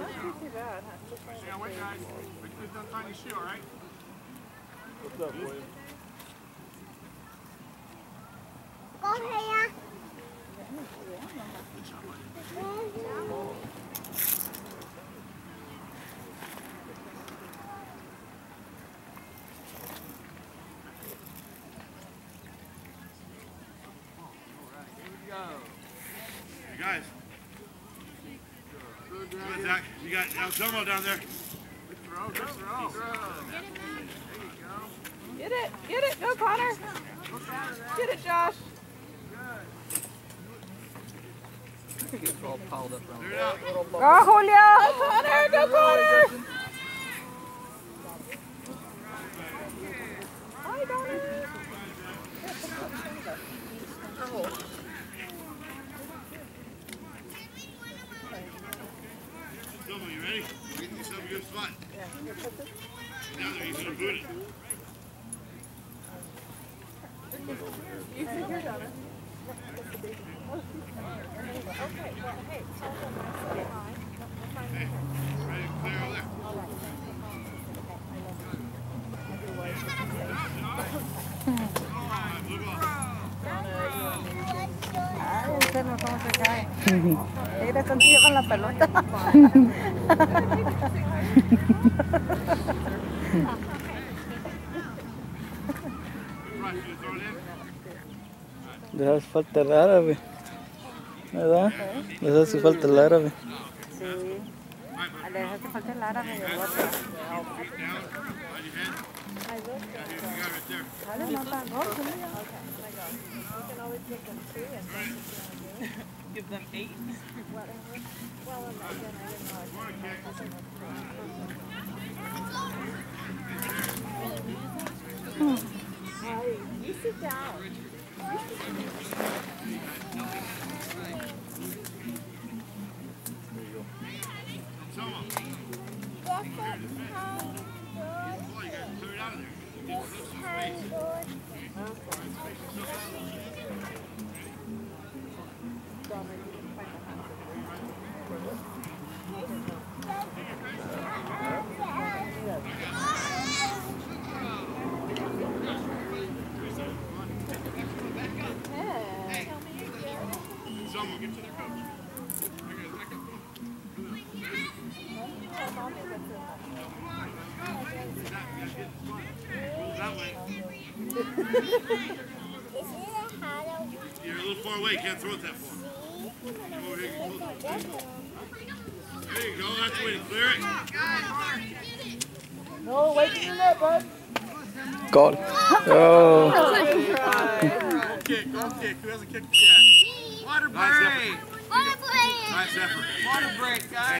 Yeah, wait, guys. We're done tying your shoe, all right? What's up, William? Con hay à? Hey guys. Good, Zach. You got El Tomo down there. Throw, good throw. Get it, get it, go Connor. Get it, Josh. Ah, it's all piled up around. It out. Go Julio. Connor, go Connor. Hi, Connor. Tomo, you ready? Yourself a good spot. Down there. He's gonna boot it. Hey, ready to clear over there. All right, hacernos cómo se cae. Era contigo con la pelota. Les hace falta el árabe, ¿verdad? Les hace falta el árabe. Sí. Hace falta el árabe You. Give them eight. You sit down. Tomo. This is how good. Well, you gotta clear it out of there. This is how good. Tomo, get to their coach. Here, guys, back up. Move that way. This is how to You're a little far away. You can't throw it that far. Come over here. Get. There you go. That's the way to clear it. No, wait till you net, bud. God. Oh. Go kick, go kick. Who hasn't kicked yet? Water Nice break. effort. Wanna? Nice effort. Water break, guys.